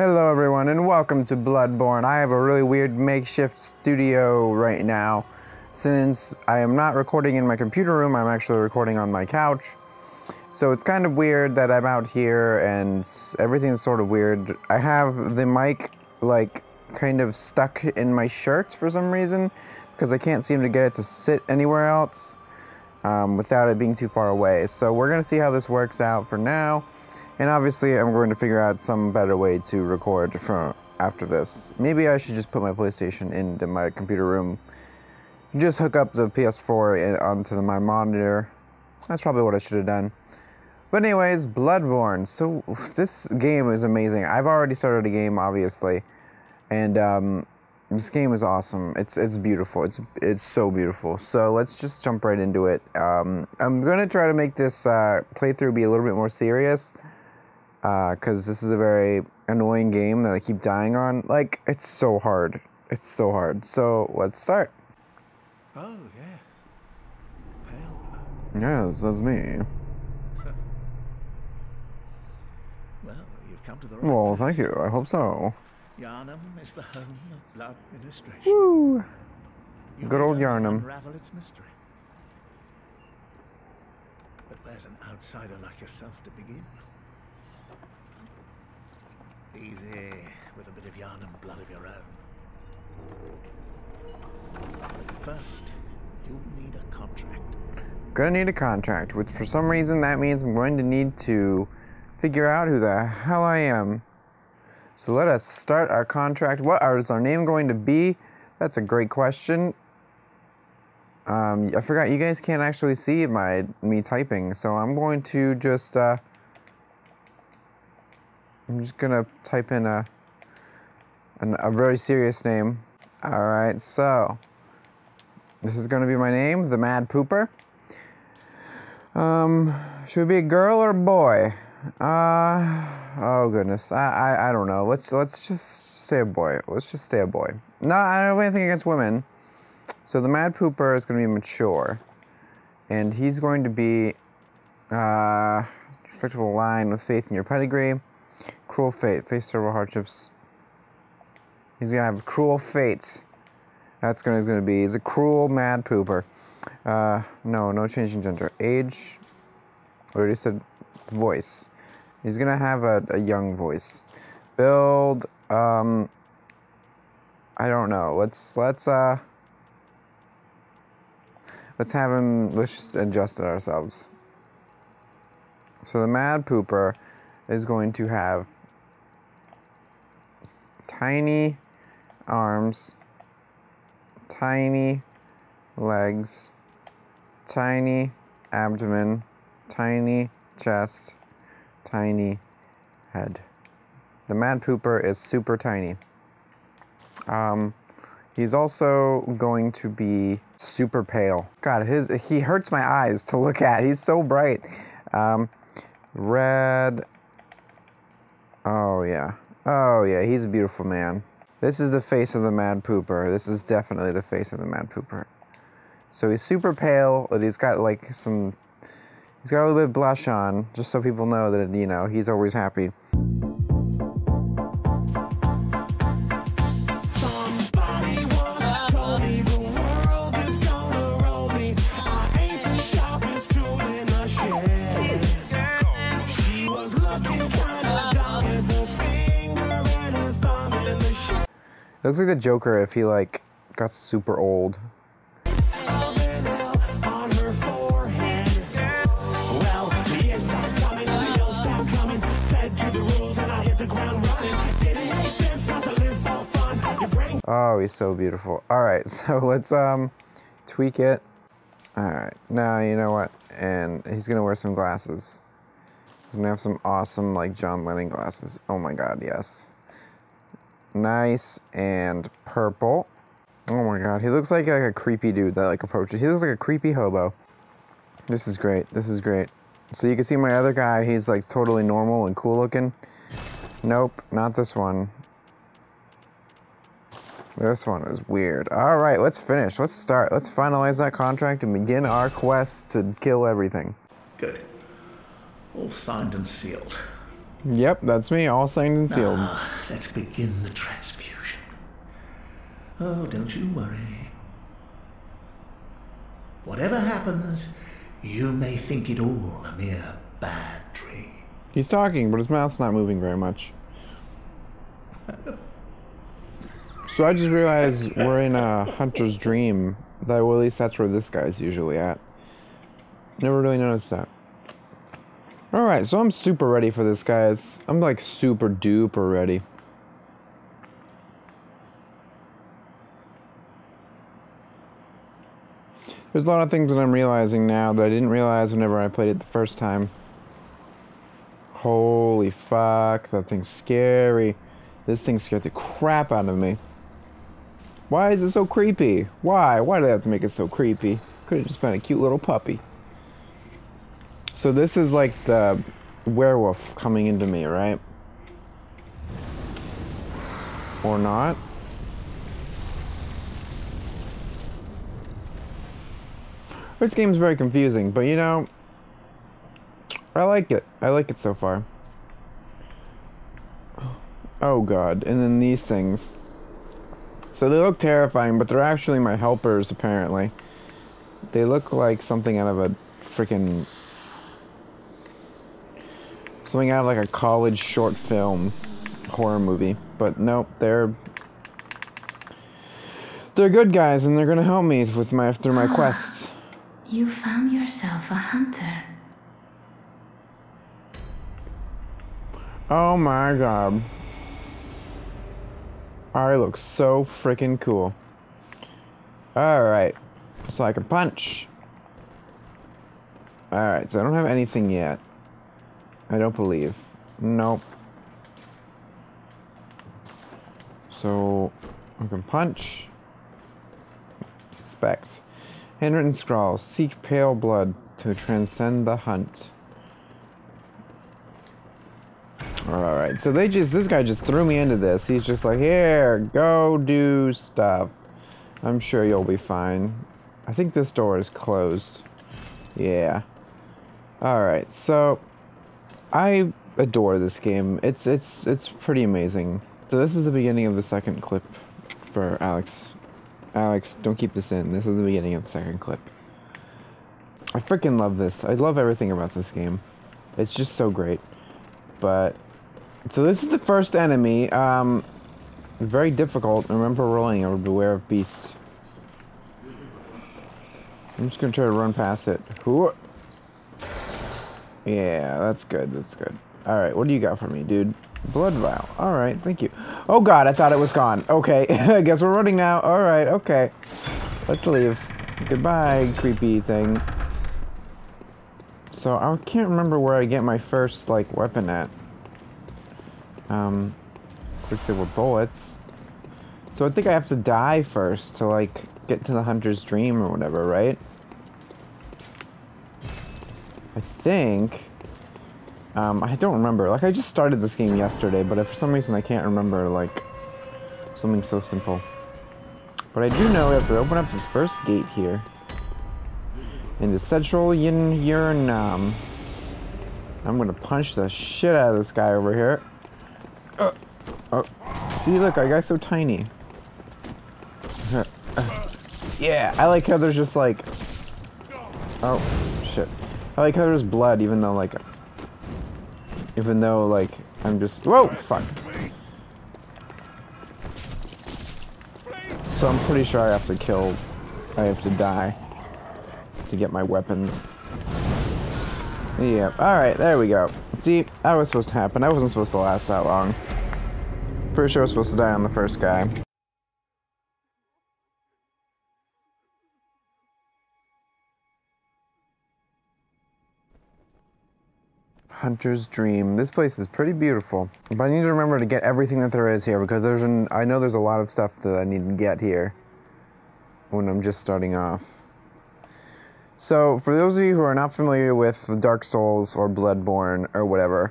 Hello everyone and welcome to Bloodborne. I have a really weird makeshift studio right now. Since I am not recording in my computer room, I'm actually recording on my couch. So it's kind of weird that I'm out here and everything's sort of weird. I have the mic like kind of stuck in my shirt for some reason because I can't seem to get it to sit anywhere else um, without it being too far away. So we're gonna see how this works out for now. And obviously I'm going to figure out some better way to record from after this. Maybe I should just put my PlayStation into my computer room. Just hook up the PS4 onto my monitor. That's probably what I should have done. But anyways, Bloodborne. So this game is amazing. I've already started a game, obviously, and um, this game is awesome. It's it's beautiful. It's it's so beautiful. So let's just jump right into it. Um, I'm gonna try to make this uh, playthrough be a little bit more serious because uh, this is a very annoying game that I keep dying on. Like, it's so hard. It's so hard. So, let's start. Oh, yeah. Pale. Yes, that's me. well, you've come to the right Well, thank you. I hope so. Yharnam is the home of blood ministration. Woo! You Good old Yharnam. Unravel its mystery. But where's an outsider like yourself to begin? Easy, with a bit of Yharnam blood of your own. But first, you'll need a contract. Gonna need a contract, which for some reason that means I'm going to need to figure out who the hell I am. So let us start our contract. What is our name going to be? That's a great question. Um, I forgot you guys can't actually see my me typing, so I'm going to just uh, I'm just gonna type in a an, a very serious name. All right, so this is gonna be my name, the Mad Pooper. Um, should be a girl or a boy? Uh, oh goodness, I, I I don't know. Let's let's just stay a boy. Let's just stay a boy. No, I don't have anything against women. So the Mad Pooper is to be mature, and he's going to be uh, respectable line with faith in your pedigree. Cruel fate, face several hardships. He's gonna have cruel fate. That's gonna, gonna be. He's a cruel mad pooper. Uh, no, no change in gender. Age. Already said voice. He's gonna have a, a young voice. Build. Um. I don't know. Let's let's uh. Let's have him. Let's just adjust it ourselves. So the mad pooper is going to have tiny arms, tiny legs, tiny abdomen, tiny chest, tiny head. The Mad Pooper is super tiny. Um, he's also going to be super pale. God, his he hurts my eyes to look at. He's so bright. Um, red. Oh yeah. Oh yeah. He's a beautiful man. This is the face of the Mad Pooper. This is definitely the face of the Mad Pooper. So he's super pale, but he's got like some. He's got a little bit of blush on, just so people know that you know he's always happy. Looks like the Joker if he like got super old. Oh, he's so beautiful. All right, so let's um tweak it. All right, now you know what? And he's gonna wear some glasses. He's gonna have some awesome like John Lennon glasses. Oh my God, yes. Nice and purple. Oh my God, he looks like, like a creepy dude that like approaches. He looks like a creepy hobo. This is great. This is great. So you can see my other guy. He's like totally normal and cool looking. Nope, not this one. This one is weird. All right, let's finish. Let's start. Let's finalize that contract and begin our quest to kill everything. Good. All signed and sealed. Yep, that's me, all signed and sealed. Ah, let's begin the transfusion. Oh, don't you worry. Whatever happens, you may think it all a mere bad dream. He's talking, but his mouth's not moving very much. So I just realized we're in a hunter's dream. That well, at least that's where this guy's usually at. Never really noticed that. All right, so I'm super ready for this, guys. I'm like super duper ready. There's a lot of things that I'm realizing now that I didn't realize whenever I played it the first time. Holy fuck, that thing's scary. This thing scared the crap out of me. Why is it so creepy? Why? Why do they have to make it so creepy? Could have just been a cute little puppy. So this is like the werewolf coming into me, right? Or not? This game's very confusing, but you know, I like it. I like it so far. Oh god, and then these things. So they look terrifying, but they're actually my helpers, apparently. They look like something out of a freaking. Something out of like a college short film horror movie. But nope, they're. They're good guys, and they're gonna help me with my through my ah, quests. You found yourself a hunter. Oh my god. I look so freaking cool. Alright. So I can punch. Alright, so I don't have anything yet. I don't believe. Nope. So I can punch. Inspect. Handwritten scrawl. Seek pale blood to transcend the hunt. Alright, so they just, this guy just threw me into this. He's just like, here, go do stuff. I'm sure you'll be fine. I think this door is closed. Yeah. Alright, so I adore this game. It's it's it's pretty amazing. So this is the beginning of the second clip for Alex. Alex, don't keep this in. This is the beginning of the second clip. I freaking love this. I love everything about this game. It's just so great. But so this is the first enemy. Um, very difficult. Remember rolling or beware of beast. I'm just gonna try to run past it. Who? Yeah, that's good. That's good. All right, what do you got for me, dude? Blood vial. All right, thank you. Oh God, I thought it was gone. Okay, I guess we're running now. All right, okay. Let's leave. Goodbye, creepy thing. So I can't remember where I get my first like weapon at. Um, looks like were bullets. So I think I have to die first to like get to the hunter's dream or whatever, right? I think. Um, I don't remember. Like I just started this game yesterday, but for some reason I can't remember like something so simple. But I do know we have to open up this first gate here. In the central yin Yharnam. I'm gonna punch the shit out of this guy over here. Uh, oh, see, look, our guy's so tiny. Uh, uh, yeah, I like how there's just like. Oh. I like how there's blood, even though like. Even though like I'm just. Whoa, fuck. So I'm pretty sure I have to kill. I have to die to get my weapons. Yeah, alright, there we go. See, that was supposed to happen. I wasn't supposed to last that long. Pretty sure I was supposed to die on the first guy. Hunter's Dream. This place is pretty beautiful, but I need to remember to get everything that there is here because there's an I know there's a lot of stuff that I need to get here when I'm just starting off. So, for those of you who are not familiar with Dark Souls or Bloodborne or whatever,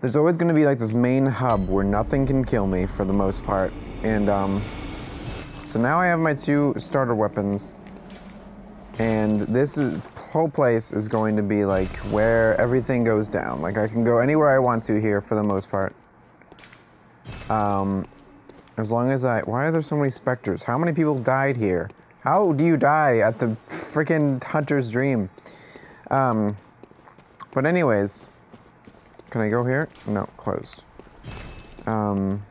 there's always going to be like this main hub where nothing can kill me for the most part. And um, so now I have my two starter weapons. And this is, whole place is going to be like where everything goes down. Like I can go anywhere I want to here for the most part. Um, as long as I, why are there so many specters? How many people died here? How do you die at the freaking hunter's dream? Um, but anyways, can I go here? No, closed. Um,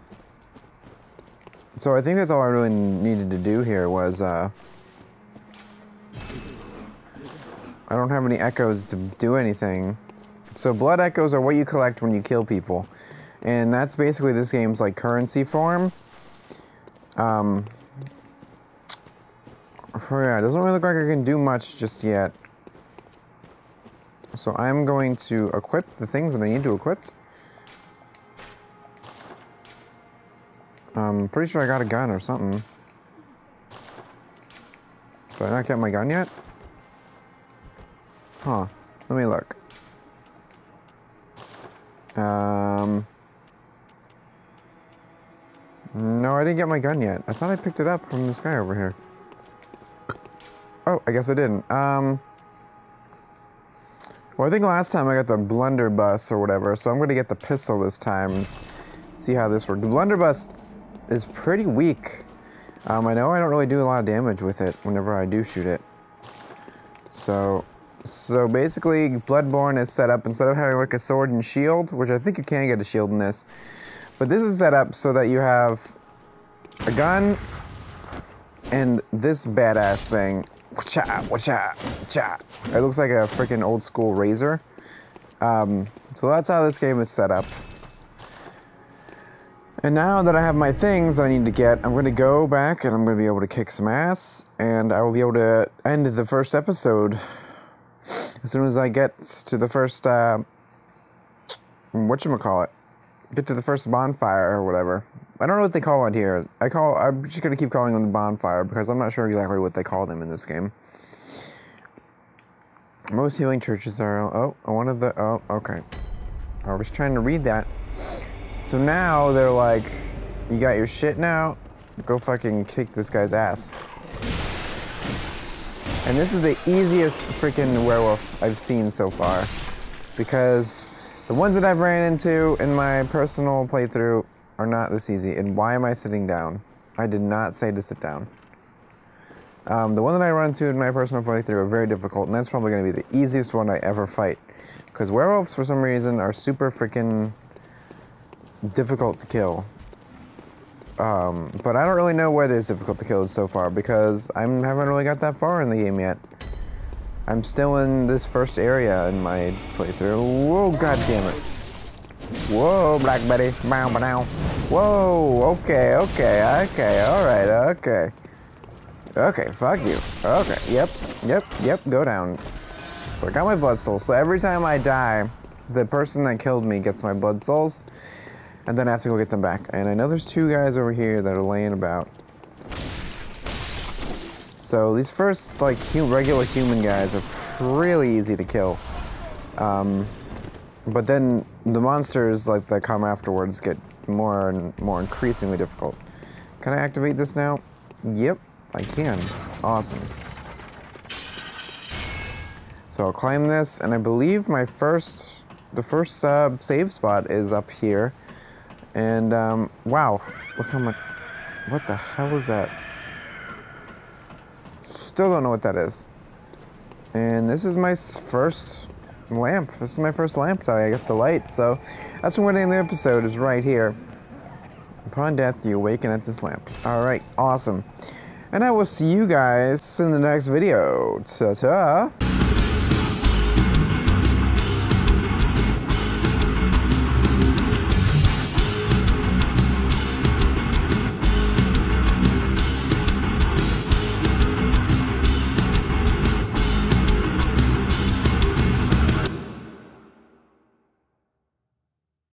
so I think that's all I really needed to do here was, uh, I don't have any echoes to do anything. So blood echoes are what you collect when you kill people. And that's basically this game's like currency form. Um, yeah, it doesn't really look like I can do much just yet. So I'm going to equip the things that I need to equip. I'm pretty sure I got a gun or something. Did I not get my gun yet? Huh. Let me look. Um. No, I didn't get my gun yet. I thought I picked it up from this guy over here. Oh, I guess I didn't. Um. Well, I think last time I got the blunderbuss or whatever, so I'm going to get the pistol this time. See how this works. The blunderbuss is pretty weak. Um, I know I don't really do a lot of damage with it whenever I do shoot it. So, so basically, Bloodborne is set up instead of having like a sword and shield, which I think you can get a shield in this, but this is set up so that you have a gun and this badass thing. It looks like a freaking old school razor. Um, so that's how this game is set up. And now that I have my things that I need to get, I'm going to go back and I'm going to be able to kick some ass, and I will be able to end the first episode as soon as I get to the first, uh, whatchamacallit, get to the first bonfire or whatever. I don't know what they call it here. I call, I'm just to keep calling them the bonfire because I'm not sure exactly what they call them in this game. Most healing churches are, oh, one of the, oh, okay. I was trying to read that. So now they're like, you got your shit now? Go fucking kick this guy's ass. And this is the easiest freaking werewolf I've seen so far. Because the ones that I've ran into in my personal playthrough are not this easy. And why am I sitting down? I did not say to sit down. Um, the one that I run into in my personal playthrough are very difficult, and that's probably going to be the easiest one I ever fight. Because werewolves, for some reason, are super freaking difficult to kill. Um, but I don't really know where it's difficult to kill so far because I haven't really got that far in the game yet. I'm still in this first area in my playthrough. Whoa, god damn it. Whoa, Black Betty. Bow, bow. Whoa, okay, okay, okay, alright, okay. Okay, fuck you. Okay, yep, yep, yep, go down. So I got my blood souls. So every time I die, the person that killed me gets my blood souls and then I have to go get them back. And I know there's two guys over here that are laying about. So these first, like, regular human guys are really easy to kill. Um, but then the monsters, like, that come afterwards get more and more increasingly difficult. Can I activate this now? Yep, I can. Awesome. So I'll climb this, and I believe my first, the first uh, save spot is up here. And, um, wow, look how much, what the hell is that? Still don't know what that is. And this is my first lamp. This is my first lamp that I get the light. So that's what we're in the episode is right here. Upon death, you awaken at this lamp. All right, awesome. And I will see you guys in the next video. Ta-ta.